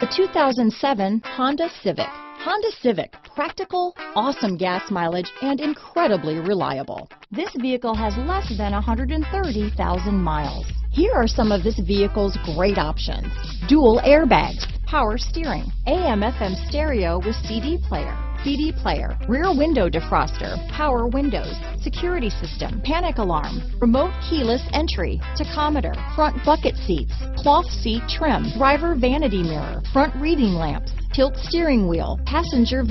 The 2007 Honda Civic. Honda Civic, practical, awesome gas mileage, and incredibly reliable. This vehicle has less than 130,000 miles. Here are some of this vehicle's great options. Dual airbags, power steering, AM FM stereo with CD player, CD player, rear window defroster, power windows, security system, panic alarm, remote keyless entry, tachometer, front bucket seats, cloth seat trim, driver vanity mirror, front reading lamps, tilt steering wheel, passenger